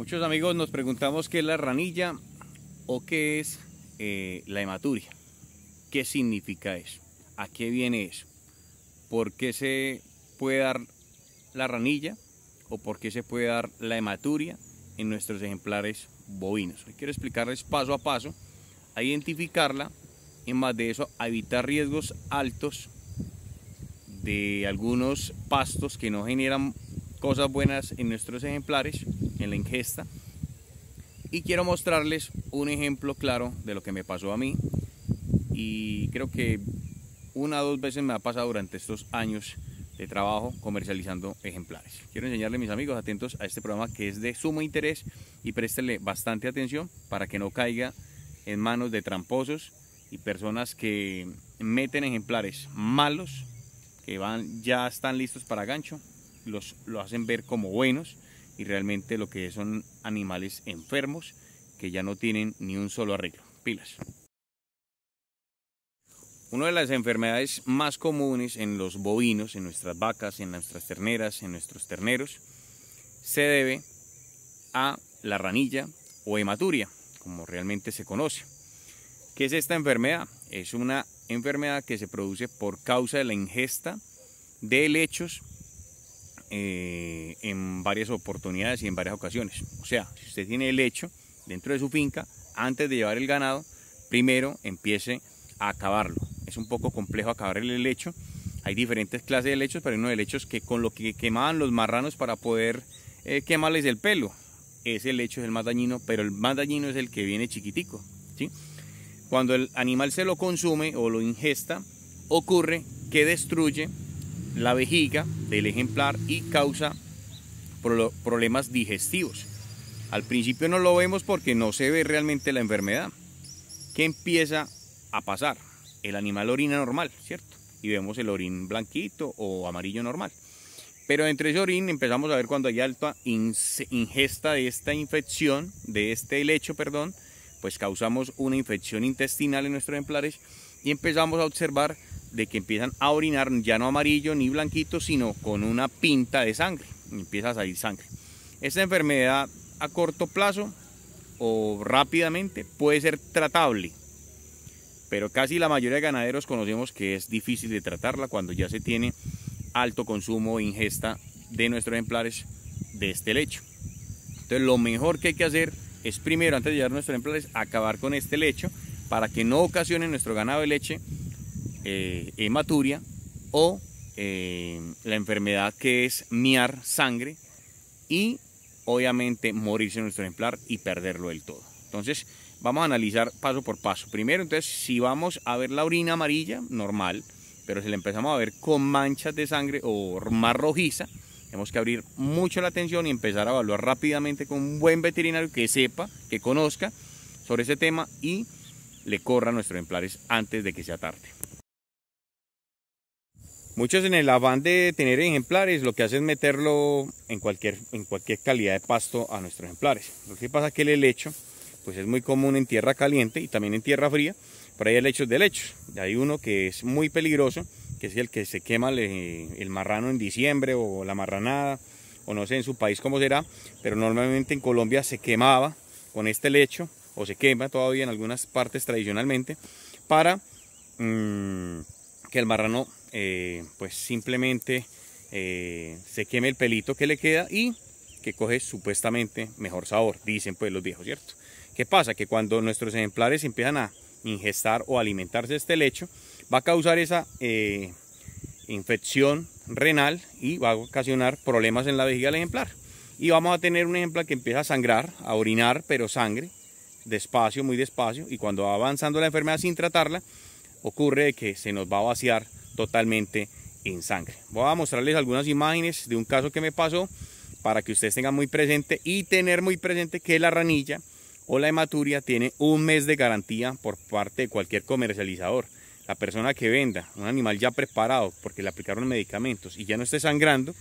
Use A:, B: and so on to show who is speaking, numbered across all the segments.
A: Muchos amigos nos preguntamos qué es la ranilla o qué es eh, la hematuria. ¿Qué significa eso? ¿A qué viene eso? ¿Por qué se puede dar la ranilla o por qué se puede dar la hematuria en nuestros ejemplares bovinos? Hoy quiero explicarles paso a paso a identificarla y más de eso a evitar riesgos altos de algunos pastos que no generan cosas buenas en nuestros ejemplares, en la ingesta. Y quiero mostrarles un ejemplo claro de lo que me pasó a mí. Y creo que una o dos veces me ha pasado durante estos años de trabajo comercializando ejemplares. Quiero enseñarle mis amigos atentos a este programa que es de sumo interés y préstenle bastante atención para que no caiga en manos de tramposos y personas que meten ejemplares malos que van ya están listos para gancho los, lo hacen ver como buenos y realmente lo que son animales enfermos que ya no tienen ni un solo arreglo. Pilas. Una de las enfermedades más comunes en los bovinos, en nuestras vacas, en nuestras terneras, en nuestros terneros, se debe a la ranilla o hematuria, como realmente se conoce. ¿Qué es esta enfermedad? Es una enfermedad que se produce por causa de la ingesta de lechos eh, en varias oportunidades y en varias ocasiones. O sea, si usted tiene el lecho dentro de su finca, antes de llevar el ganado, primero empiece a acabarlo. Es un poco complejo acabar el helecho. Hay diferentes clases de lechos, pero hay uno de lechos que con lo que quemaban los marranos para poder eh, quemarles el pelo. Ese lecho es el más dañino, pero el más dañino es el que viene chiquitico. ¿sí? Cuando el animal se lo consume o lo ingesta, ocurre que destruye la vejiga del ejemplar y causa problemas digestivos. Al principio no lo vemos porque no se ve realmente la enfermedad. ¿Qué empieza a pasar? El animal orina normal, ¿cierto? Y vemos el orín blanquito o amarillo normal. Pero entre ese orín empezamos a ver cuando hay alta ingesta de esta infección, de este lecho, perdón, pues causamos una infección intestinal en nuestros ejemplares y empezamos a observar de que empiezan a orinar ya no amarillo ni blanquito, sino con una pinta de sangre. empieza a salir sangre. Esta enfermedad a corto plazo o rápidamente puede ser tratable, pero casi la mayoría de ganaderos conocemos que es difícil de tratarla cuando ya se tiene alto consumo o ingesta de nuestros ejemplares de este lecho. Entonces lo mejor que hay que hacer es primero, antes de llevar nuestros ejemplares, acabar con este lecho para que no ocasione nuestro ganado de leche eh, hematuria o eh, la enfermedad que es miar sangre y obviamente morirse nuestro ejemplar y perderlo del todo. Entonces vamos a analizar paso por paso. Primero entonces si vamos a ver la orina amarilla, normal, pero si la empezamos a ver con manchas de sangre o más rojiza, tenemos que abrir mucho la atención y empezar a evaluar rápidamente con un buen veterinario que sepa, que conozca sobre ese tema y le corra a nuestros ejemplares antes de que sea tarde. Muchos en el afán de tener ejemplares lo que hacen es meterlo en cualquier, en cualquier calidad de pasto a nuestros ejemplares. Lo que pasa es que el helecho pues es muy común en tierra caliente y también en tierra fría, pero hay helechos de helechos. Hay uno que es muy peligroso, que es el que se quema el, marrano en diciembre o la marranada, o no sé en su país cómo será, pero normalmente en Colombia se quemaba con este lecho, o se quema todavía en algunas partes tradicionalmente, para mm, que el marrano eh, pues simplemente eh, se queme el pelito que le queda y que coge supuestamente mejor sabor, dicen pues los viejos, ¿cierto? ¿Qué pasa? Que cuando nuestros ejemplares empiezan a ingestar o alimentarse de este lecho, va a causar esa eh, infección renal y va a ocasionar problemas en la vejiga del ejemplar. Y vamos a tener un ejemplar que empieza a sangrar, a orinar, pero sangre, despacio, muy despacio, y cuando va avanzando la enfermedad sin tratarla, ocurre que se nos va a vaciar totalmente en sangre. Voy a mostrarles algunas imágenes de un caso que me pasó para que ustedes tengan muy presente y tener muy presente que la ranilla o la hematuria tiene un mes de garantía por parte de cualquier comercializador. La persona que venda un animal ya preparado porque le aplicaron medicamentos y ya no esté sangrando,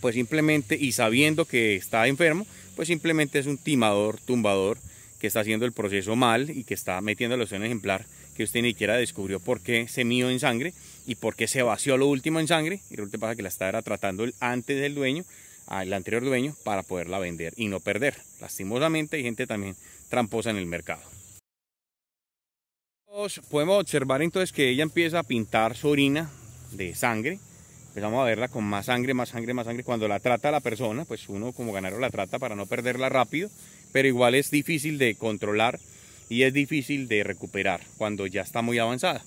A: pues simplemente y sabiendo que está enfermo, pues simplemente es un timador, tumbador que está haciendo el proceso mal y que está metiendo la opción ejemplar que usted ni siquiera descubrió por qué se mío en sangre y por qué se vació lo último en sangre y resulta pasa que la estaba tratando antes del dueño al anterior dueño para poderla vender y no perder. Lastimosamente hay gente también tramposa en el mercado. Podemos observar entonces que ella empieza a pintar su orina de sangre. Empezamos a verla con más sangre, más sangre, más sangre. Cuando la trata la persona, pues uno como ganadero la trata para no perderla rápido, pero igual es difícil de controlar y es difícil de recuperar cuando ya está muy avanzada.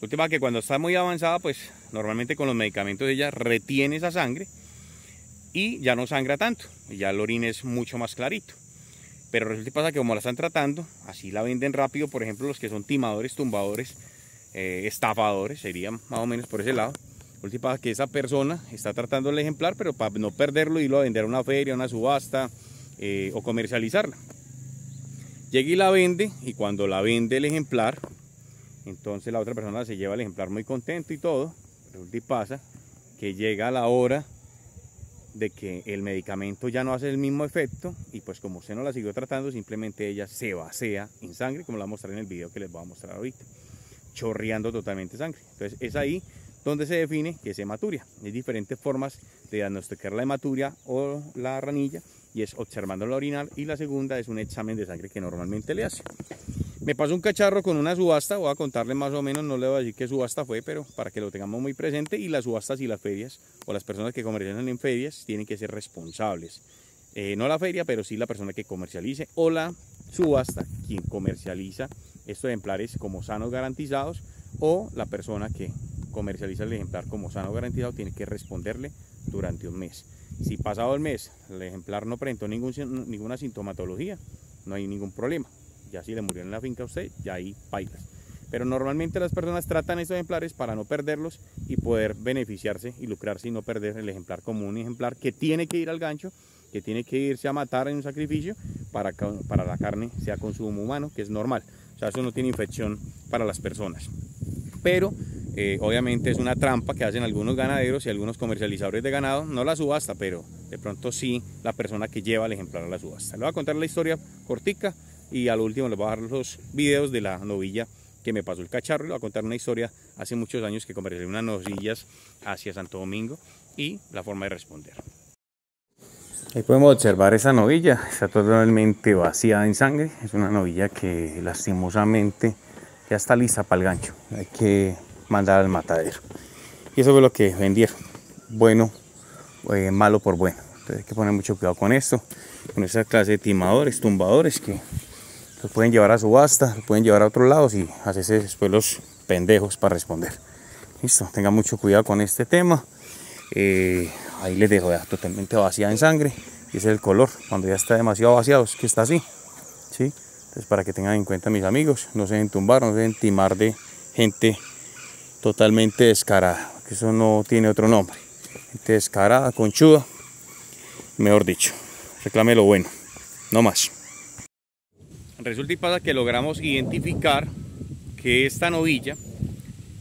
A: Lo último es que cuando está muy avanzada, pues normalmente con los medicamentos ella retiene esa sangre y ya no sangra tanto, ya el orina es mucho más clarito. Pero resulta que pasa que como la están tratando, así la venden rápido, por ejemplo los que son timadores, tumbadores, eh, estafadores, serían más o menos por ese lado. Última que esa persona está tratando el ejemplar, pero para no perderlo y lo a vender a una feria, a una subasta eh, o comercializarla. Llega y la vende, y cuando la vende el ejemplar, entonces la otra persona se lleva el ejemplar muy contento y todo. Resulta y pasa que llega la hora de que el medicamento ya no hace el mismo efecto y pues como usted no la siguió tratando, simplemente ella se vacía en sangre, como la mostrar en el video que les voy a mostrar ahorita, chorreando totalmente sangre. Entonces es ahí donde se define que es hematuria. Hay diferentes formas de diagnosticar la hematuria o la ranilla y es observando la orinal y la segunda es un examen de sangre que normalmente le hace. Me pasó un cacharro con una subasta, voy a contarle más o menos, no le voy a decir qué subasta fue, pero para que lo tengamos muy presente y las subastas y las ferias o las personas que comercializan en ferias tienen que ser responsables. Eh, no la feria, pero sí la persona que comercialice o la subasta, quien comercializa estos ejemplares como sanos garantizados o la persona que comercializa el ejemplar como sano garantizado tiene que responderle durante un mes. Si pasado el mes el ejemplar no presentó ningún, ninguna sintomatología, no hay ningún problema ya si le murió en la finca a usted, ya ahí bailas. Pero normalmente las personas tratan estos ejemplares para no perderlos y poder beneficiarse y lucrarse y no perder el ejemplar como un ejemplar que tiene que ir al gancho, que tiene que irse a matar en un sacrificio para, para la carne sea consumo humano, que es normal. O sea, eso no tiene infección para las personas. Pero eh, obviamente es una trampa que hacen algunos ganaderos y algunos comercializadores de ganado, no la subasta, pero de pronto sí la persona que lleva el ejemplar a la subasta. Le voy a contar la historia cortica y al último les voy a dar los videos de la novilla que me pasó el cacharro les voy a contar una historia hace muchos años que comercialicé unas novillas hacia Santo Domingo y la forma de responder. Ahí podemos observar esa novilla, está totalmente vaciada en sangre, es una novilla que lastimosamente ya está lista para el gancho, hay que mandar al matadero. Y eso fue lo que vendieron, bueno, eh, malo por bueno. Entonces hay que poner mucho cuidado con esto, con esa clase de timadores, tumbadores que los pueden llevar a subasta, los pueden llevar a otros lados y hacerse después los pendejos para responder. Listo, tengan mucho cuidado con este tema. Eh, ahí les dejo ya totalmente vacía en sangre. Y ese es el color. Cuando ya está demasiado vaciado, es que está así. ¿sí? Entonces, para que tengan en cuenta, mis amigos, no se deben tumbar, no se deben timar de gente totalmente descarada. Eso no tiene otro nombre. Gente descarada, conchuda. Mejor dicho, reclame lo bueno. No más. Resulta y pasa que logramos identificar que esta novilla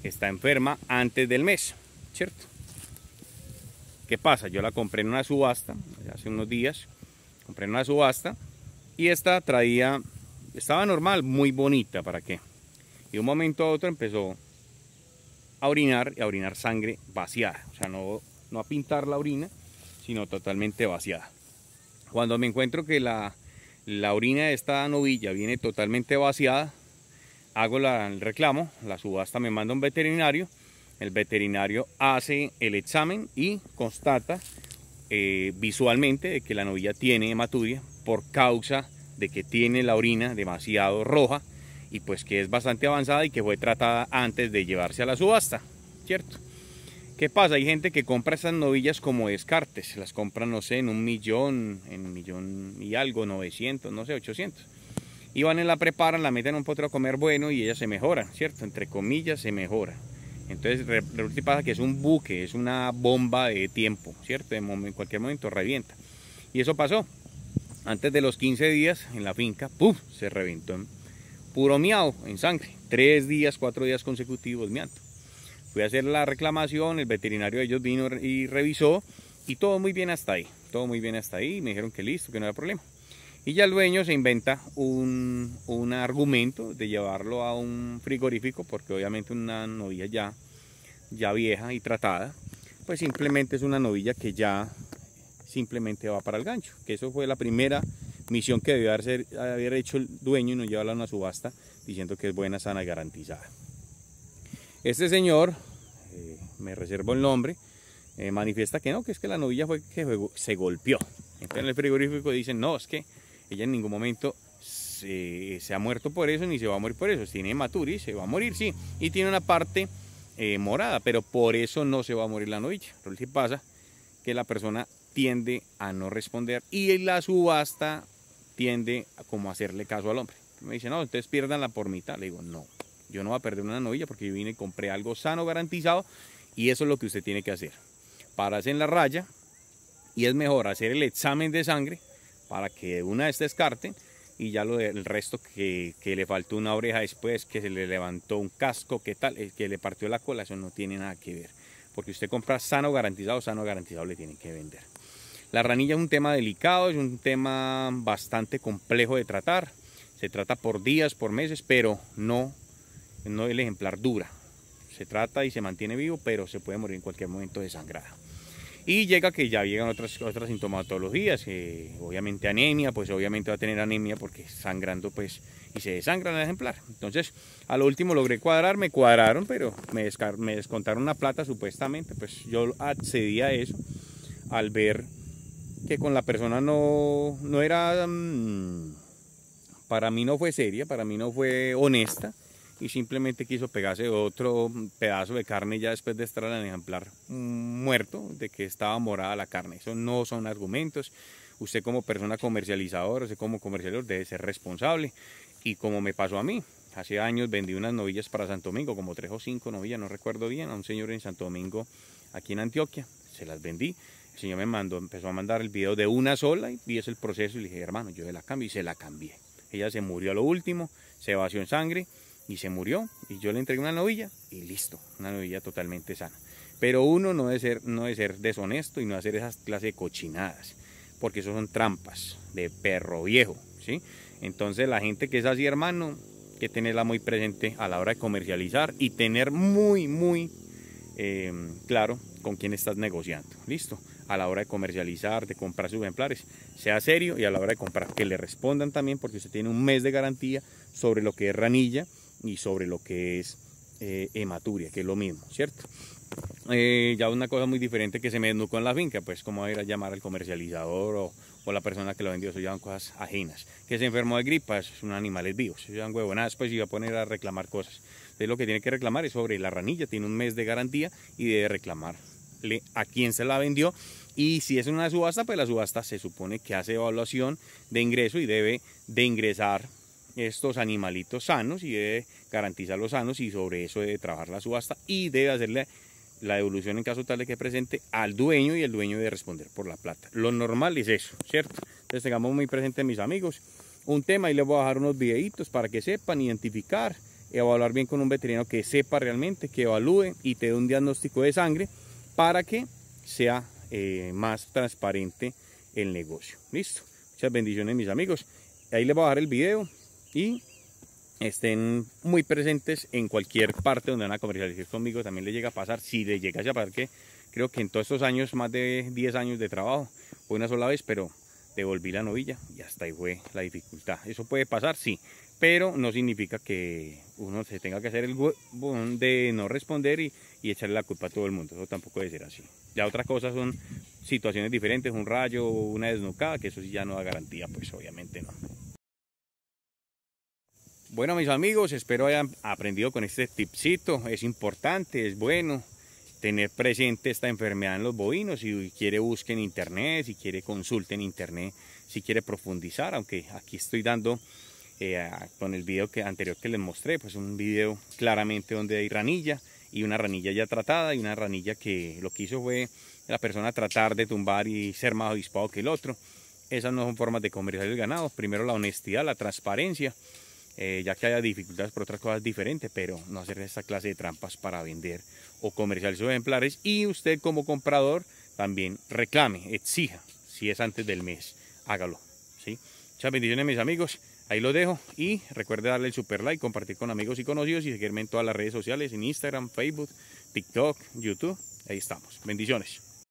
A: está enferma antes del mes, ¿cierto? ¿Qué pasa? Yo la compré en una subasta hace unos días, compré en una subasta y esta traía, estaba normal, muy bonita, ¿para qué? Y de un momento a otro empezó a orinar y a orinar sangre vaciada, o sea, no, no a pintar la orina, sino totalmente vaciada. Cuando me encuentro que la la orina de esta novilla viene totalmente vaciada, hago el reclamo, la subasta me manda un veterinario, el veterinario hace el examen y constata eh, visualmente que la novilla tiene hematuria por causa de que tiene la orina demasiado roja y pues que es bastante avanzada y que fue tratada antes de llevarse a la subasta, ¿cierto? ¿Qué pasa? Hay gente que compra esas novillas como descartes, las compran, no sé, en un millón, en un millón y algo, 900, no sé, 800. Y van y la preparan, la meten en un potro a comer bueno y ella se mejora, ¿cierto? Entre comillas, se mejora. Entonces, resulta pasa que es un buque, es una bomba de tiempo, ¿cierto? En cualquier momento revienta. Y eso pasó. Antes de los 15 días en la finca, ¡pum! Se reventó en puro miau, en sangre. Tres días, cuatro días consecutivos miando. Fui a hacer la reclamación, el veterinario de ellos vino y revisó y todo muy bien hasta ahí. Todo muy bien hasta ahí. Me dijeron que listo, que no había problema. Y ya el dueño se inventa un, un argumento de llevarlo a un frigorífico, porque obviamente una novilla ya, ya vieja y tratada, pues simplemente es una novilla que ya simplemente va para el gancho. Que eso fue la primera misión que debió haber, haber hecho el dueño y no llevarla a una subasta diciendo que es buena, sana y garantizada. Este señor, eh, me reservo el nombre, eh, manifiesta que no, que es que la novilla fue que se golpeó. Entonces en el frigorífico dicen, no, es que ella en ningún momento se, ha muerto por eso ni se va a morir por eso. Tiene hematuri, se va a morir, sí. Y tiene una parte eh, morada, pero por eso no se va a morir la novilla. Lo que pasa que la persona tiende a no responder y la subasta tiende a como hacerle caso al hombre. Me dice, no, entonces pierdanla por mitad. Le digo, no, yo no voy a perder una novilla porque yo vine y compré algo sano, garantizado y eso es lo que usted tiene que hacer. Pararse en la raya y es mejor hacer el examen de sangre para que una vez descarten y ya lo del resto que, que, le faltó una oreja después, que se le levantó un casco, que tal, que le partió la cola, eso no tiene nada que ver. Porque usted compra sano garantizado, sano garantizado le tienen que vender. La ranilla es un tema delicado, es un tema bastante complejo de tratar. Se trata por días, por meses, pero no, no el ejemplar dura. Se trata y se mantiene vivo, pero se puede morir en cualquier momento desangrada. Y llega que ya llegan otras, otras sintomatologías, obviamente anemia, pues obviamente va a tener anemia porque sangrando pues y se desangra el ejemplar. Entonces, a lo último logré cuadrar, me cuadraron, pero me, me descontaron una plata supuestamente, pues yo accedí a eso al ver que con la persona no, no era, mm, para mí no fue seria, para mí no fue honesta y simplemente quiso pegarse otro pedazo de carne ya después de estar en el ejemplar muerto, de que estaba morada la carne. Eso no son argumentos. Usted como persona comercializadora, usted como comercializador debe ser responsable. Y como me pasó a mí, hace años vendí unas novillas para Santo Domingo, como tres o cinco novillas, no recuerdo bien, a un señor en Santo Domingo, aquí en Antioquia. Se las vendí. El señor me mandó, empezó a mandar el video de una sola y vi el proceso y le dije, hermano, yo la cambio y se la cambié. Ella se murió a lo último, se vació en sangre y se murió y yo le entregué una novilla y listo, una novilla totalmente sana. Pero uno no debe ser, no debe ser deshonesto y no hacer esas clases de cochinadas, porque eso son trampas de perro viejo, ¿sí? Entonces la gente que es así, hermano, que tenerla muy presente a la hora de comercializar y tener muy, muy eh, claro con quién estás negociando, ¿listo? A la hora de comercializar, de comprar sus ejemplares, sea serio y a la hora de comprar que le respondan también porque usted tiene un mes de garantía sobre lo que es ranilla y sobre lo que es eh, hematuria, que es lo mismo, ¿cierto? Eh, ya una cosa muy diferente que se me desnucó en la finca, pues como ir a llamar al comercializador o, la persona que lo vendió, eso llevan cosas ajenas. Que se enfermó de gripa, son animales vivos, se llevan huevonadas, pues iba a poner a reclamar cosas. Entonces lo que tiene que reclamar es sobre la ranilla, tiene un mes de garantía y debe reclamarle a quién se la vendió y si es una subasta, pues la subasta se supone que hace evaluación de ingreso y debe de ingresar estos animalitos sanos y debe garantizarlos sanos y sobre eso debe trabajar la subasta y debe hacerle la devolución en caso tal de que presente al dueño y el dueño debe responder por la plata. Lo normal es eso, ¿cierto? Entonces tengamos muy presente mis amigos un tema y les voy a dejar unos videitos para que sepan identificar, evaluar bien con un veterinario que sepa realmente, que evalúe y te dé un diagnóstico de sangre para que sea eh, más transparente el negocio. Listo. Muchas bendiciones mis amigos. Ahí les voy a dejar el video y estén muy presentes en cualquier parte donde van a comercializar conmigo. También le llega a pasar, si le llega a pasar que creo que en todos estos años, más de 10 años de trabajo, fue una sola vez, pero devolví la novilla y hasta ahí fue la dificultad. Eso puede pasar, sí, pero no significa que uno se tenga que hacer el de no responder y, y, echarle la culpa a todo el mundo. Eso tampoco debe ser así. Ya otras cosas son situaciones diferentes, un rayo, una desnucada, que eso sí ya no da garantía, pues obviamente no. Bueno mis amigos, espero hayan aprendido con este tipcito, es importante, es bueno tener presente esta enfermedad en los bovinos, si quiere busque en internet, si quiere consulte en internet, si quiere profundizar, aunque aquí estoy dando eh, con el video que, anterior que les mostré, pues un video claramente donde hay ranilla y una ranilla ya tratada y una ranilla que lo que hizo fue la persona tratar de tumbar y ser más avispado que el otro. Esas no son formas de comercializar el ganado, primero la honestidad, la transparencia, eh, ya que haya dificultades por otras cosas diferentes, pero no hacer esta clase de trampas para vender o comercializar ejemplares. Y usted como comprador también reclame, exija, si es antes del mes, hágalo. ¿sí? Muchas bendiciones mis amigos, ahí lo dejo y recuerde darle el super like, compartir con amigos y conocidos y seguirme en todas las redes sociales, en Instagram, Facebook, TikTok, YouTube, ahí estamos. Bendiciones.